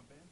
jump in?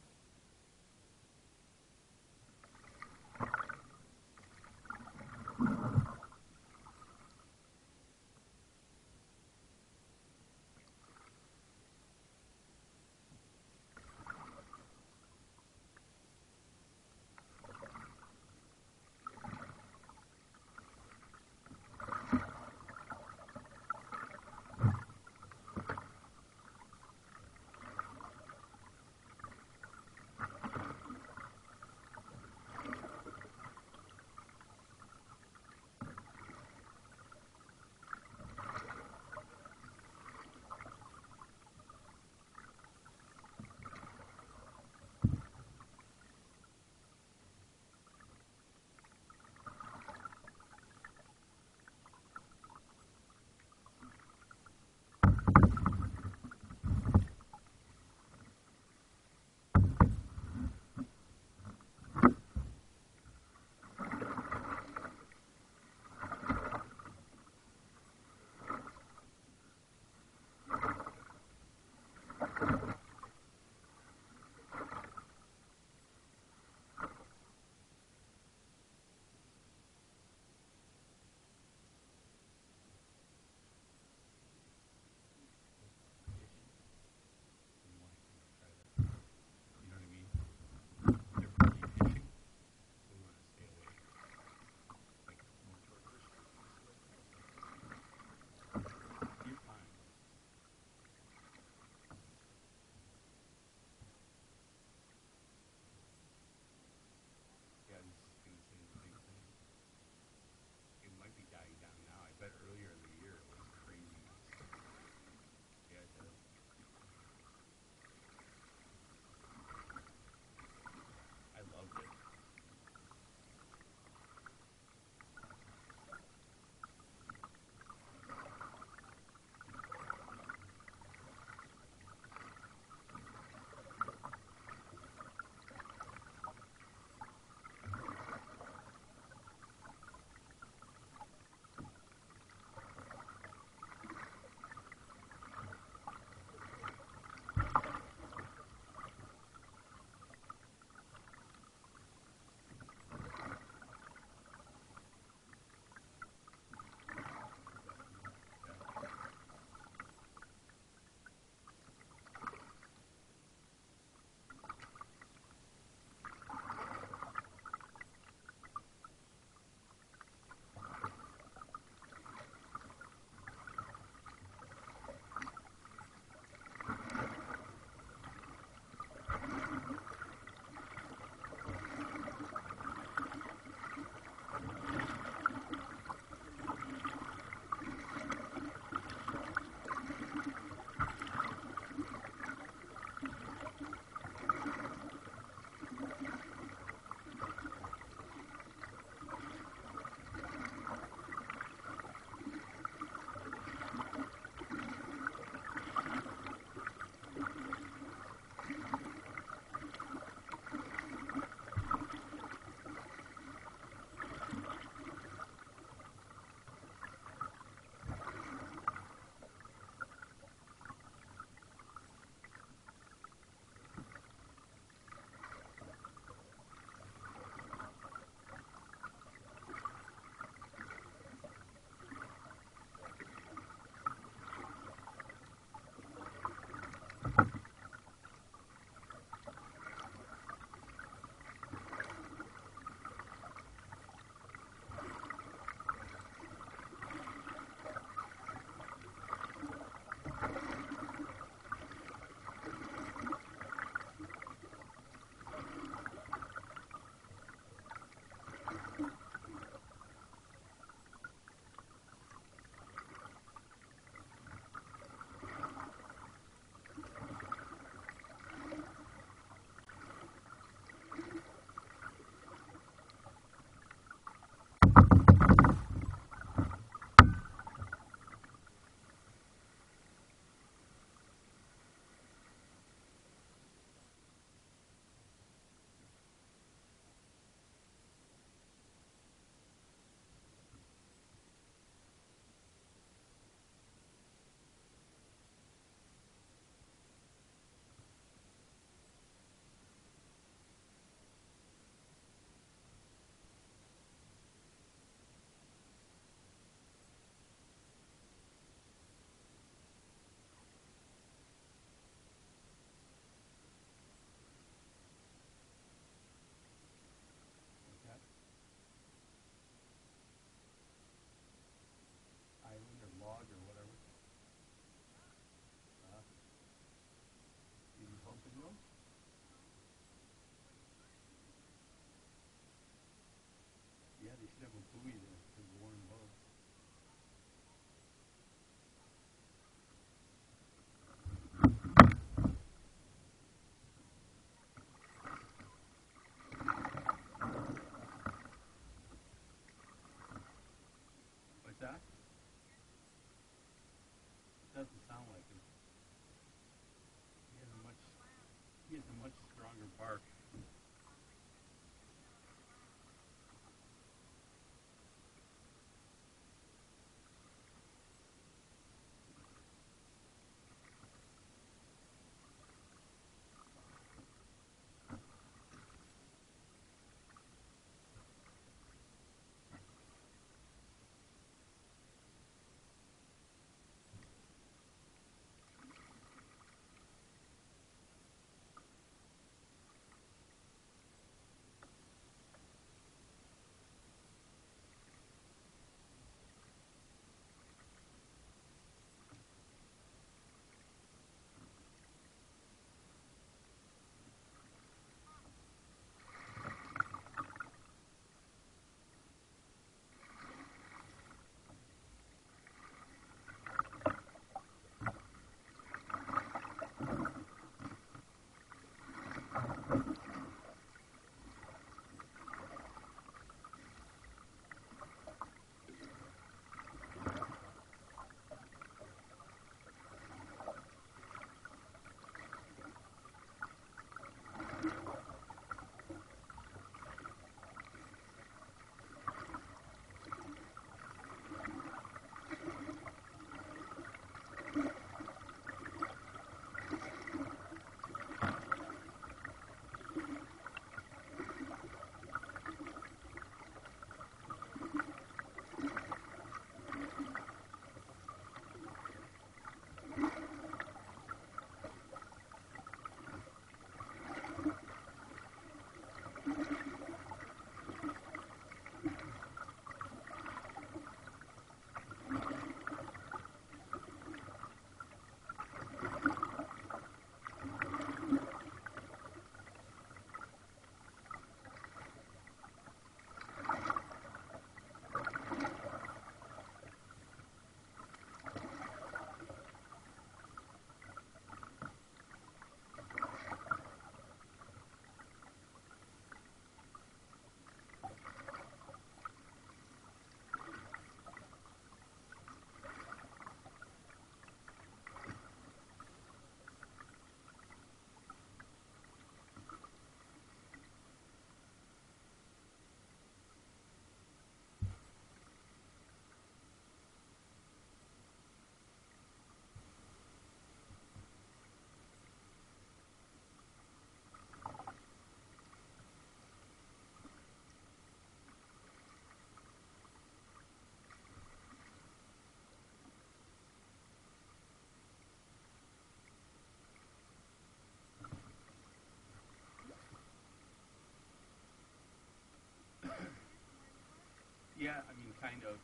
Yeah, I mean, kind of.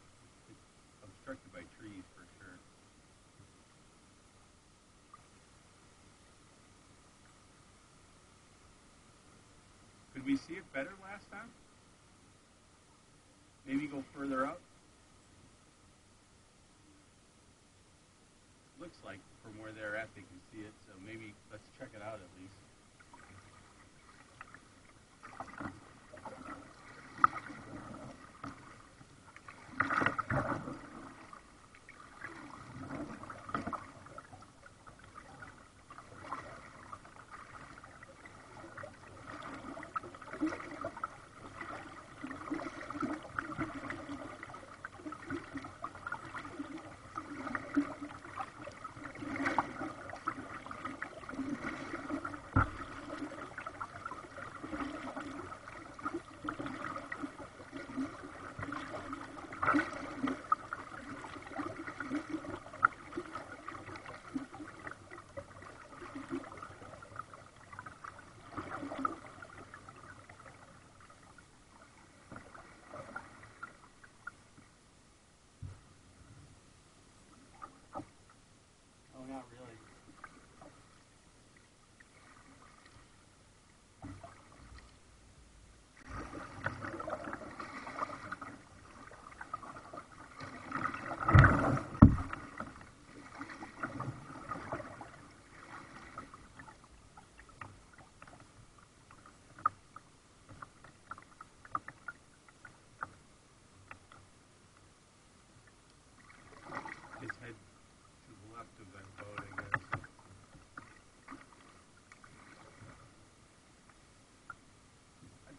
It's obstructed by trees for sure. Could we see it better last time? Maybe go further up? Looks like from where they're at they can see it, so maybe let's check it out at least.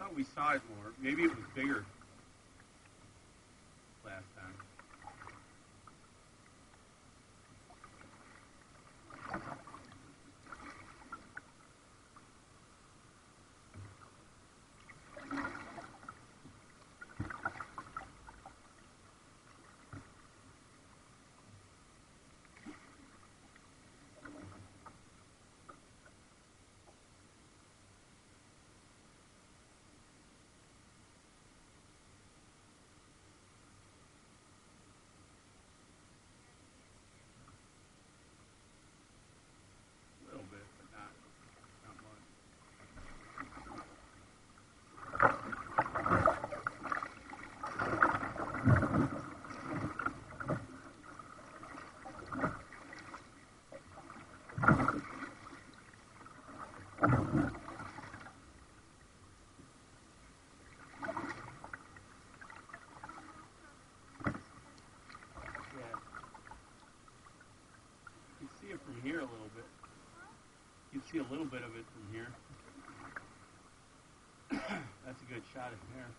Thought we saw it more. Maybe it was bigger see it from here a little bit. You can see a little bit of it from here. That's a good shot of there.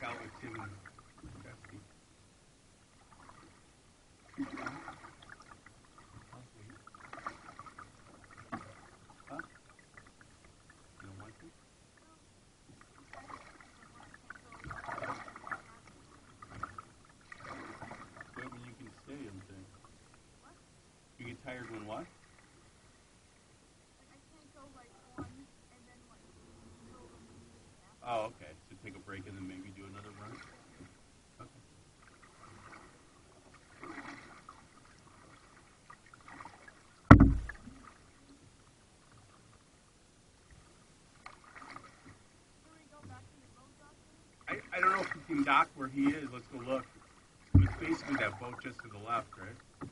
Back out with Tim and Jesse. Huh? You don't want to? Wait, you can stay, I'm. You get tired when what? Oh, okay. So take a break and then maybe do another run? Okay. I, Can dock where he is. Let's go look. It's basically that boat just to the left, right?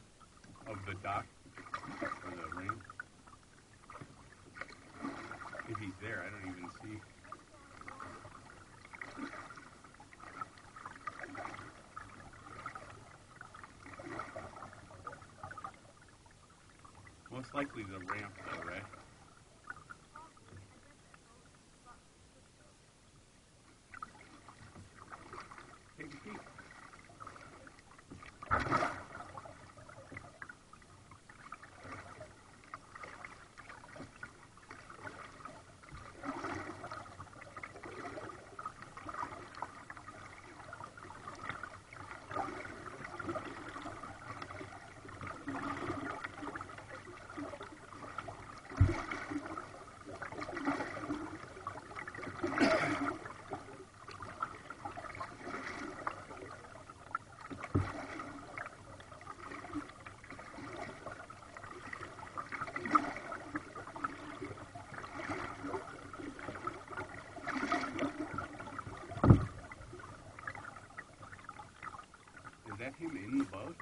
Of the dock or the ramp. If he's there, I don't even see. Most likely the ramp, though, right? Take a peek. Is that him in the boat?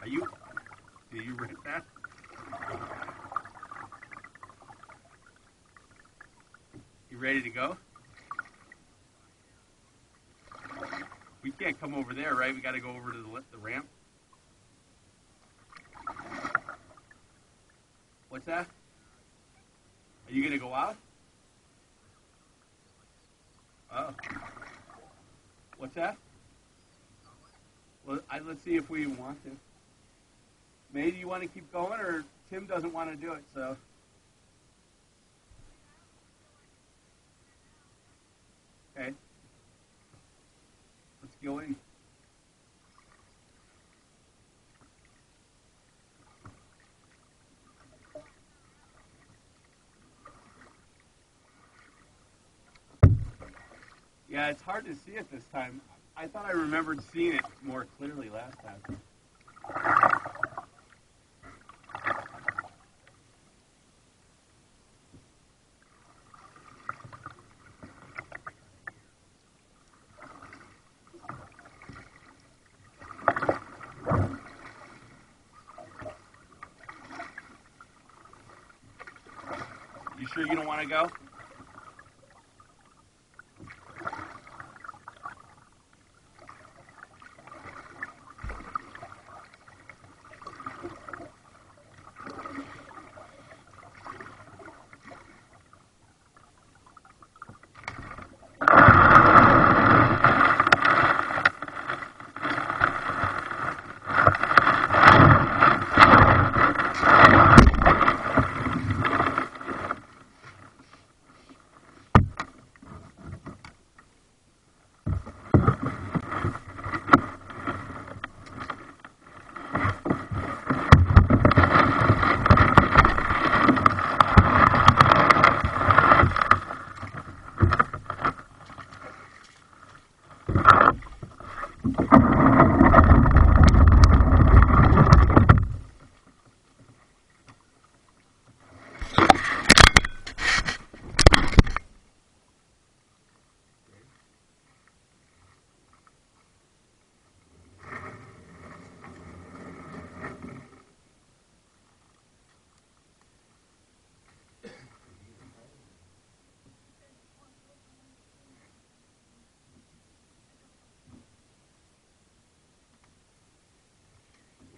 Are you? You that? You ready to go? We can't come over there, right? We got to go over to the, the ramp. What's that? Are you gonna go out? Oh. What's that? Well, I, let's see if we want to. Want to keep going, or Tim doesn't want to do it, so. Okay. Let's go in. Yeah, it's hard to see it this time. I thought I remembered seeing it more clearly last time. Sure you don't want to go?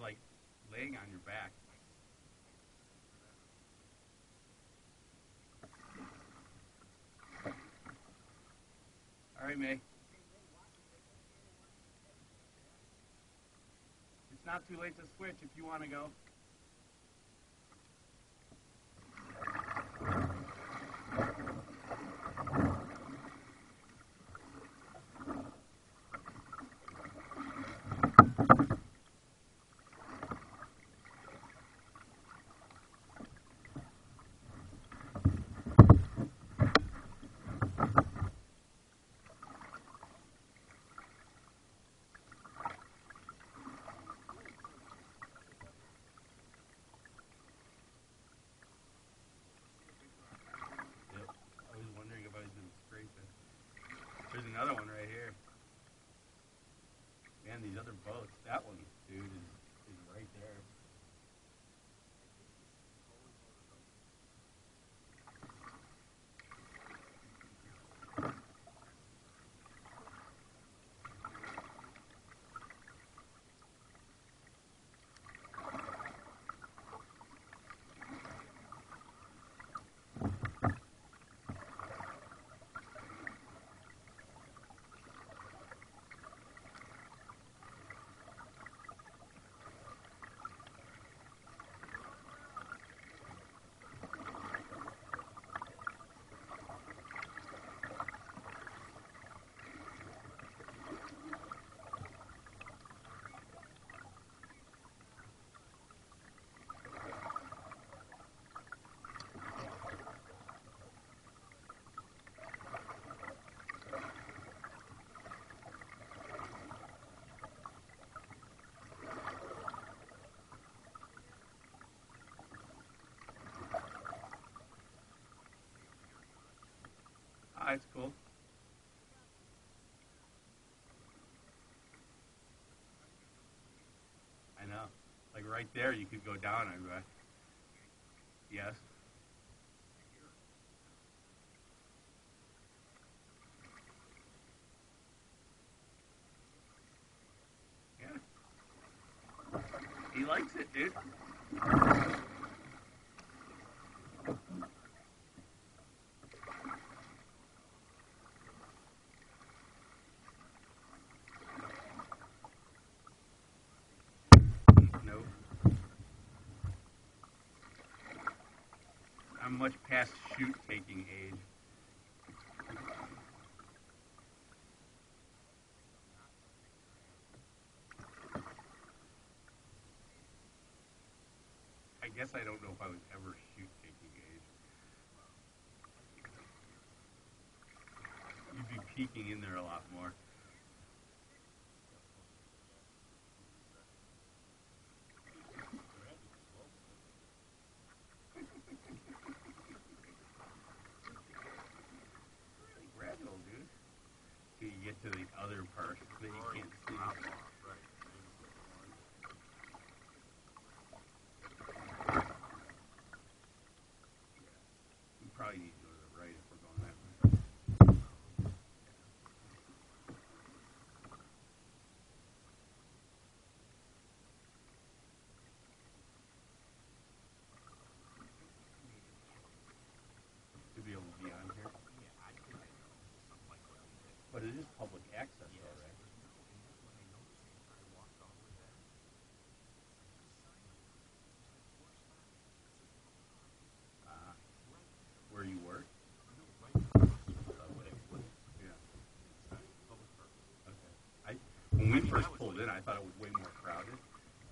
like laying on your back. All right, May. It's not too late to switch if you want to go. Another one right here. Man, these other boats. That one, It's cool. I know. Like right there, you could go down. I bet. Yes. Yeah. He likes it, dude. Nope. I'm much past shoot taking age. I guess I don't know if I was ever shoot taking age. You'd be peeking in there a lot more. Really gradual, dude. Till you get to the other part that you can't see. We probably need to go to the right if we're going that way. To be able to be on here. But it is public access, though, right? Uh, where you work? Yeah. Okay. I when we first pulled in, I thought it was way more crowded.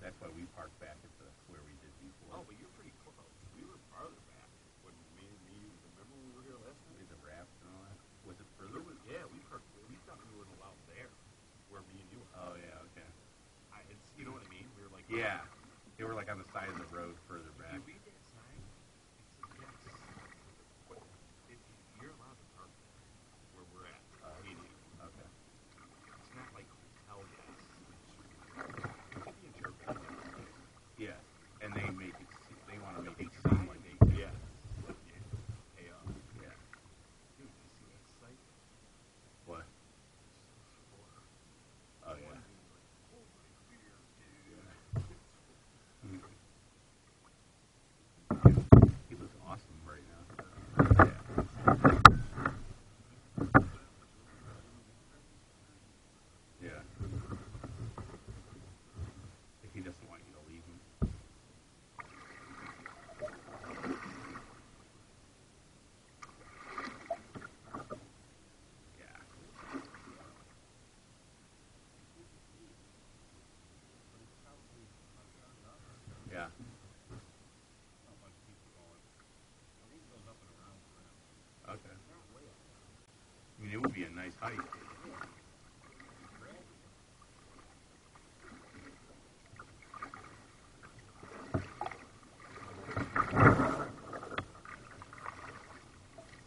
That's why we parked back at the where we did before. Oh, but you're pretty close. We were farther back when me and me, remember when we were here last time? The raft and all that. Was it There further? was, yeah, we parked, we thought we weren't allowed there, where me and you were. Oh yeah. Okay. I, it's, you know what I mean? We were like, Yeah. They were like on the side of the road further If back. you read that sign, it says yes. But if you- you're allowed to park where we're at, Oh. meaning, Okay. it's not like hotel gas. It could be interpreted. Yeah. And they make it. se- They want to make it seem like they. Yeah. Yeah. Hey, uh, Yeah. dude, you see that site? What? It's for- Oh yeah. one being like, oh, my beer, dude. Yeah. mean, it would be a nice.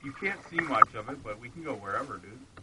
You can't see much of it, but we can go wherever, dude.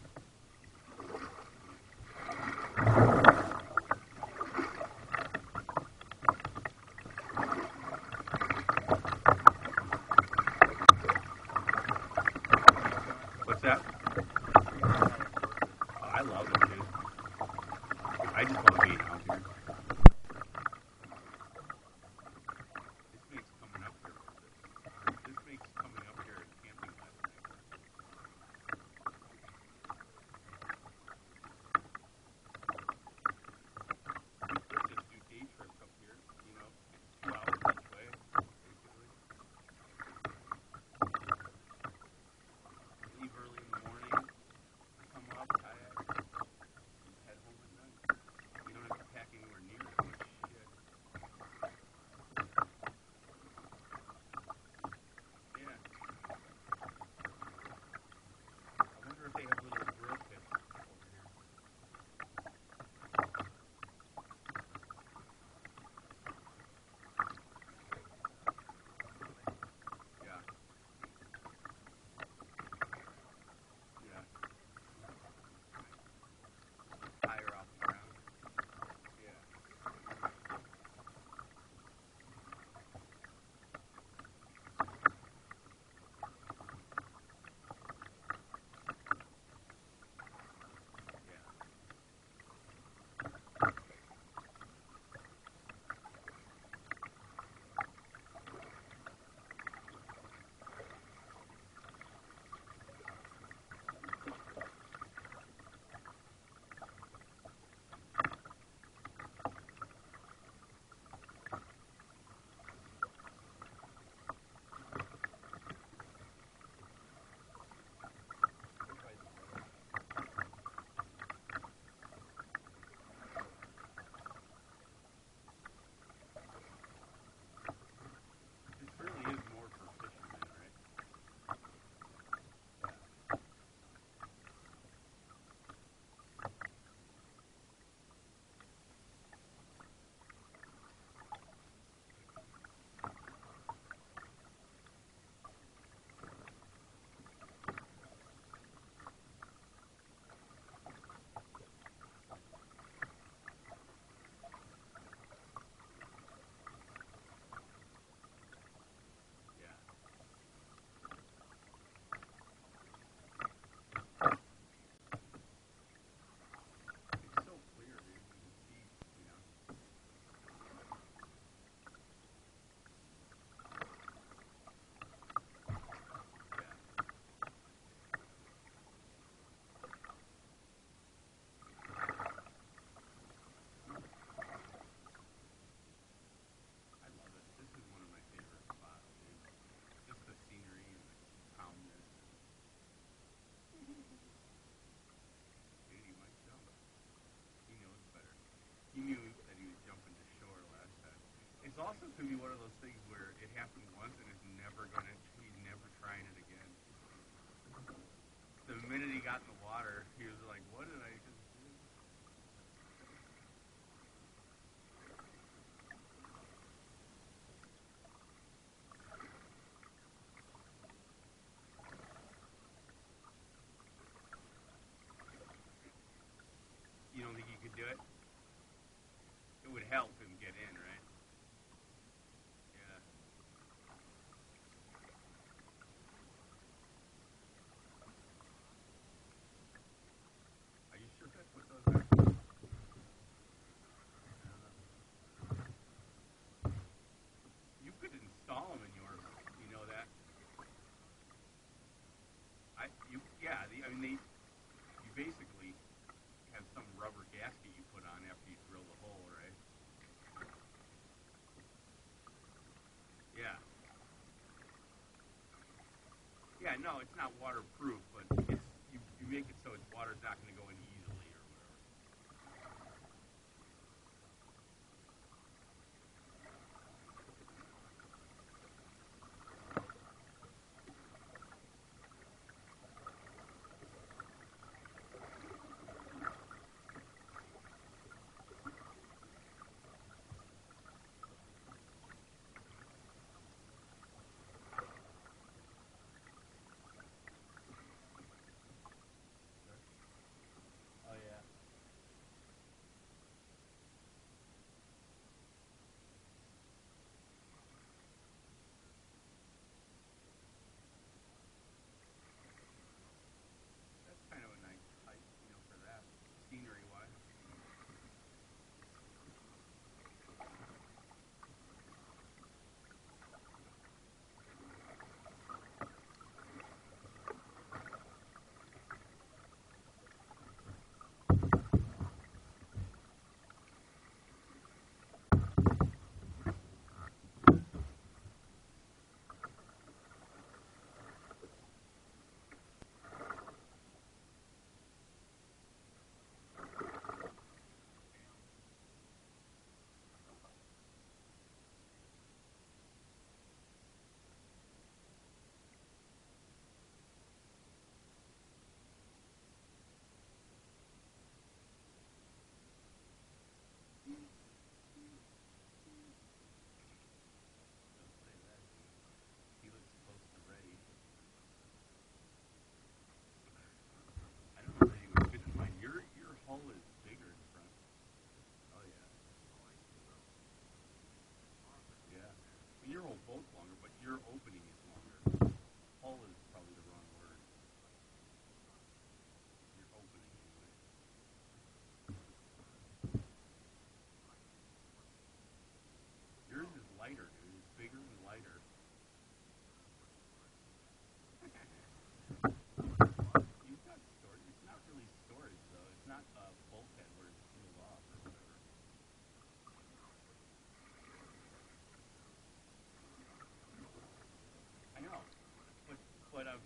Also could be one of those things where it happened once and it's never gonna. He's never trying it again. The minute he got in the water, he was like, "What did I just do?" You don't think you could do it? It would help him get in, right? Yeah. Are you sure that's what those are? You could install them in yours. You know that? You yeah. The, I mean they you basically have some rubber gasket you put on after you drill the hole, right? Yeah. Yeah, no, it's not waterproof, but it's you, you make it so it's water's not going to go in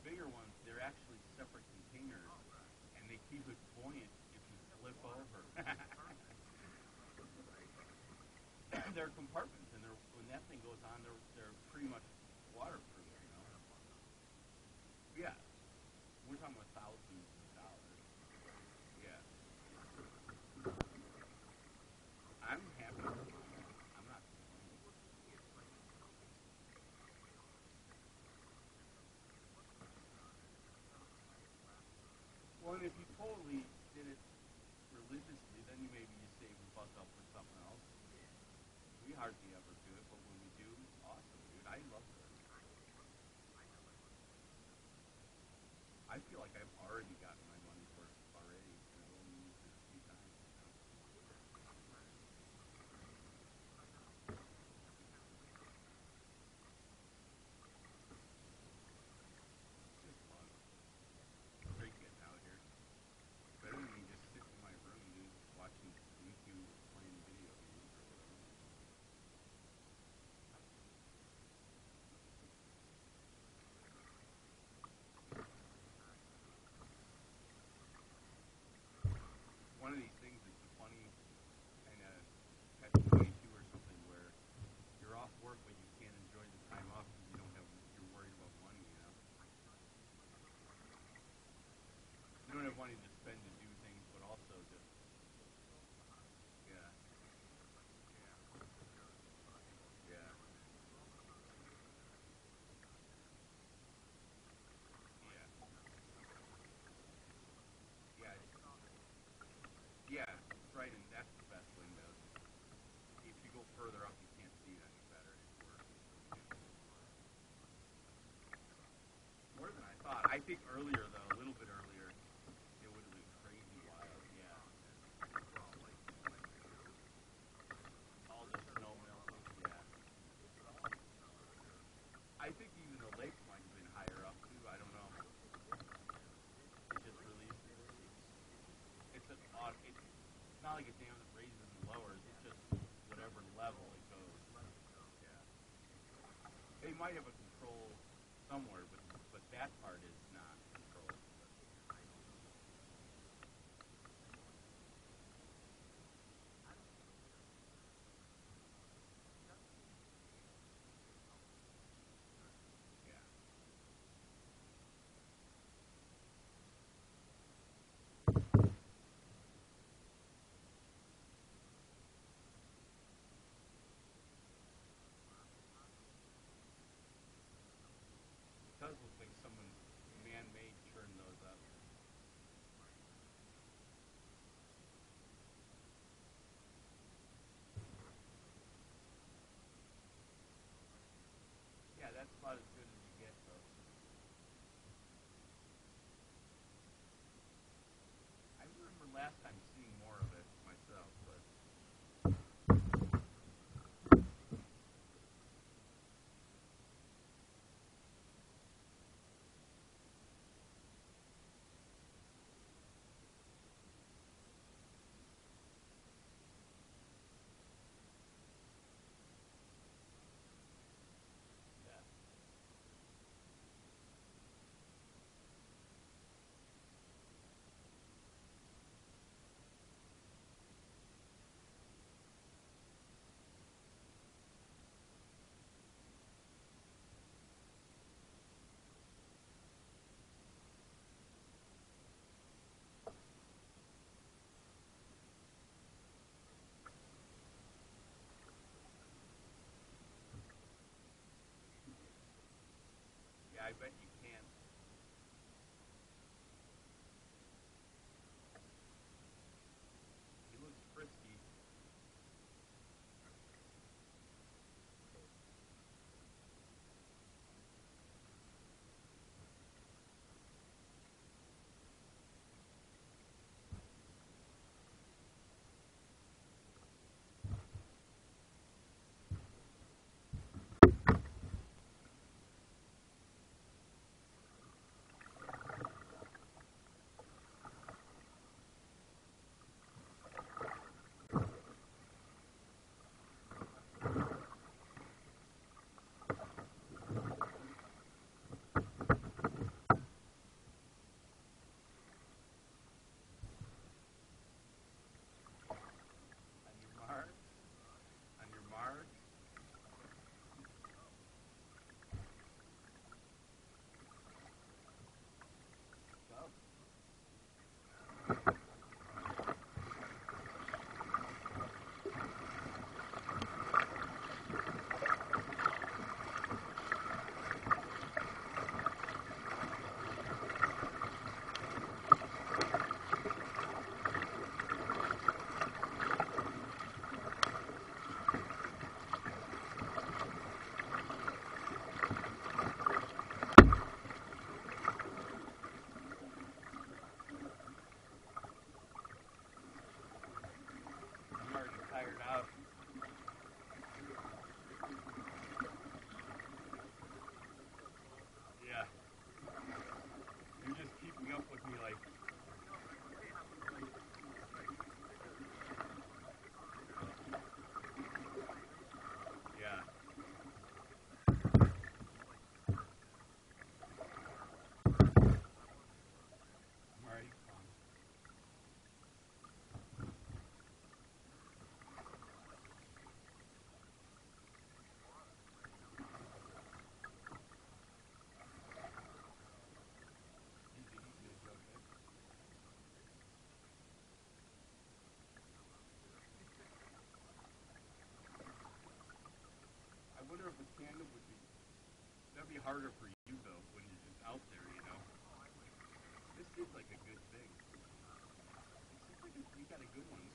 bigger ones, they're actually separate containers, oh, and they keep it buoyant if you flip over. they're compartments, and they're when that thing goes on, they're they're pretty much waterproof. You know. Yeah, we're talking about thousands of dollars. Yeah. I'm happy. I'm not. Well, and if you totally did it religiously, then you maybe you save a buck up for something else. We hardly ever do it, but we do, awesome, dude. I love it. I feel like I've already gotten my money's worth already, and I've only used it a few times. You know? It's just fun. Great getting out here. Better than me just sitting in my room, dude, watching YouTube or playing video games or whatever. One of these things is the funny kind of catch twenty two or something where you're off work but you can't enjoy the time off because you don't have you're worried about money, you know. You don't have money to spend to do things, but also to yeah. Yeah. Yeah. Yeah. Yeah. Yeah, right, and that's the best window. If you go further up, you can't see it any better. It's worse. More than I thought. I think earlier, though, a little bit earlier, it would have been crazy wild. Yeah. All the snow. Yeah. I think even the lake might have been higher up too. I don't know. It just released. It's an odd. It's not like a dam that raises and lowers. It's just whatever level it goes. Yeah. They might have a harder for you though when you're just out there, you know. This seems like a good thing. It seems like we got a good one.